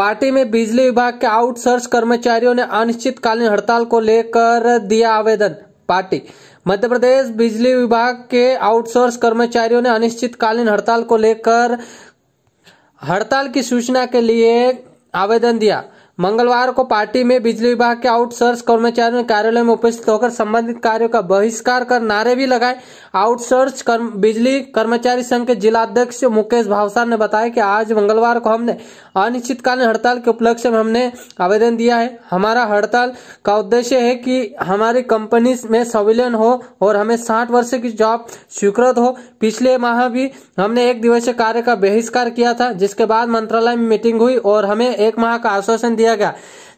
Party में बिजली विभाग के आउटसोर्स कर्मचारियों ने अनिश्चितकालीन हड़ताल को लेकर दिया आवेदन। पार्टी। मध्य प्रदेश बिजली विभाग के आउटसोर्स कर्मचारियों ने अनिश्चितकालीन हड़ताल को लेकर हड़ताल की सूचना के लिए आवेदन दिया। मंगलवार को पार्टी में बिजली विभाग के आउटसोर्स कर्मचारियों ने कार्यालय में उपस्थित होकर संबंधित कार्यों का बहिष्कार कर नारे भी लगाए। आउटसोर्स कर्म, बिजली कर्मचारी संघ के जिला अध्यक्ष मुकेश भावसार ने बताया कि आज मंगलवार को हमने अनिश्चितकालीन हड़ताल के उपलक्ष्य में हमने आवेदन दिया है। हमारा हड़ताल का उद्देश्य है कि हमारी कंपनी में सविलियन हो और हमें साठ वर्ष की जॉब स्वीकृत हो। पिछले माह भी हमने एक दिवसीय कार्य का बहिष्कार किया था जिसके बाद मंत्रालय में मीटिंग हुई और हमें एक माह का आश्वासन दिया गया।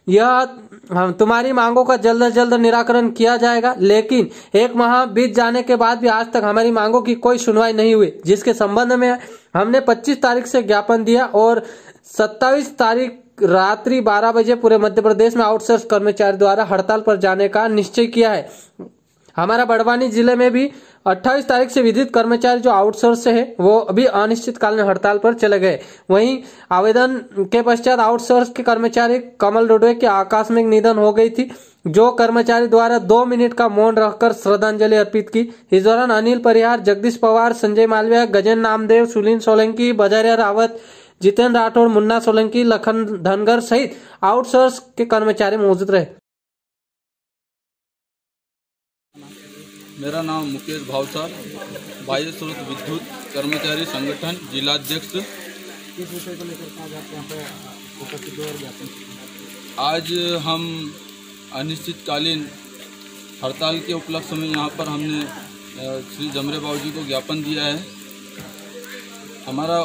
यह तुम्हारी मांगों का जल्द से जल्द निराकरण किया जाएगा, लेकिन एक माह बीत जाने के बाद भी आज तक हमारी मांगों की कोई सुनवाई नहीं हुई, जिसके संबंध में हमने 25 तारीख से ज्ञापन दिया और 27 तारीख रात्रि 12 बजे पूरे मध्य प्रदेश में आउटसोर्स कर्मचारी द्वारा हड़ताल पर जाने का निश्चय किया है। हमारा बड़वानी ज़िले में भी 28 तारीख से विद्युत कर्मचारी जो आउटसोर्स से है, वो अभी अनिश्चितकालीन हड़ताल पर चले गए। वहीं आवेदन के पश्चात आउटसोर्स के कर्मचारी कमल रोडवे के आकस्मिक निधन हो गई थी, जो कर्मचारी द्वारा दो मिनट का मौन रखकर श्रद्धांजलि अर्पित की। इस दौरान अनिल परिहार, जगदीश पवार, संजय मालविया गजन नामदेव, सुनील सोलंकी, बजारिया रावत, जितेंद्र राठौड़ मुन्ना सोलंकी, लखन धनगर सहित आउटसोर्स के कर्मचारी मौजूद रहे। मेरा नाम मुकेश भावसार, बाह्य स्रोत विद्युत कर्मचारी संगठन, जिलाध्यक्ष। किस विषय को लेकर आज हम अनिश्चितकालीन हड़ताल के उपलक्ष्य में यहाँ पर हमने श्री जमरे बाबू जी को ज्ञापन दिया है। हमारा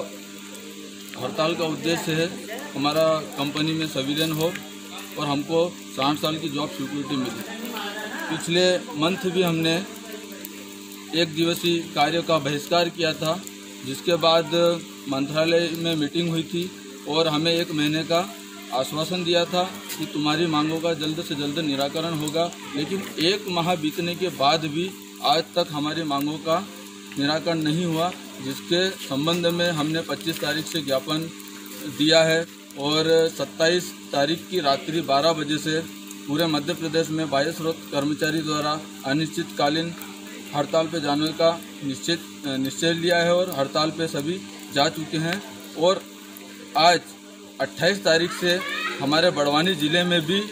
हड़ताल का उद्देश्य है हमारा कंपनी में सविलियन हो और हमको साठ साल की जॉब सिक्योरिटी मिली। पिछले मंथ भी हमने एक दिवसीय कार्य का बहिष्कार किया था, जिसके बाद मंत्रालय में मीटिंग हुई थी और हमें एक महीने का आश्वासन दिया था कि तुम्हारी मांगों का जल्द से जल्द निराकरण होगा। लेकिन एक माह बीतने के बाद भी आज तक हमारी मांगों का निराकरण नहीं हुआ, जिसके संबंध में हमने 25 तारीख से ज्ञापन दिया है और 27 तारीख की रात्रि 12 बजे से पूरे मध्य प्रदेश में स्रोत कर्मचारी द्वारा अनिश्चितकालीन हड़ताल पे जाने का निश्चित निश्चय लिया है और हड़ताल पे सभी जा चुके हैं और आज 28 तारीख से हमारे बड़वानी ज़िले में भी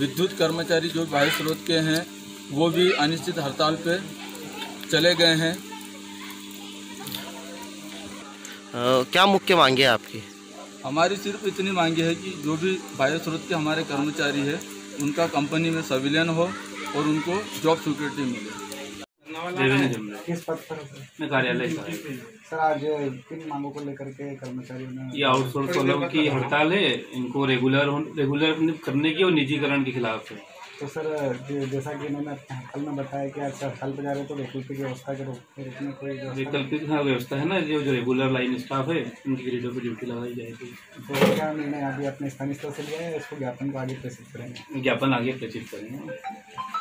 विद्युत कर्मचारी जो बाह्य स्रोत के हैं वो भी अनिश्चित हड़ताल पे चले गए हैं। अ, क्या मुख्य मांगे है आपकी? हमारी सिर्फ़ इतनी मांगी है कि जो भी बाह्य स्रोत के हमारे कर्मचारी है उनका कंपनी में सविलियन हो और उनको जॉब सिक्योरिटी मिले। किस पद पर मैं कार्यालय सर आज किन मांगों को लेकर के कर्मचारियों ने ये आउटसोर्स वालों की हड़ताल है। इनको रेगुलर रेगुलर करने की और निजीकरण के खिलाफ है। तो सर जैसा कि इन्होंने हड़ताल में बताया कि आज हड़ताल पर जा रहे हैं तो वैकल्पिक व्यवस्था के रूप में कोई व्यवस्था वैकल्पिक हाँ व्यवस्था है ना जो जो रेगुलर लाइन स्टाफ है उनकी ग्रेडर पर ड्यूटी लगाई जाएगी। तो क्या निर्णय अभी अपने स्थानीय स्तर से लिया है इसको ज्ञापन को आगे प्रेषित करेंगे? ज्ञापन आगे प्रेषित करेंगे।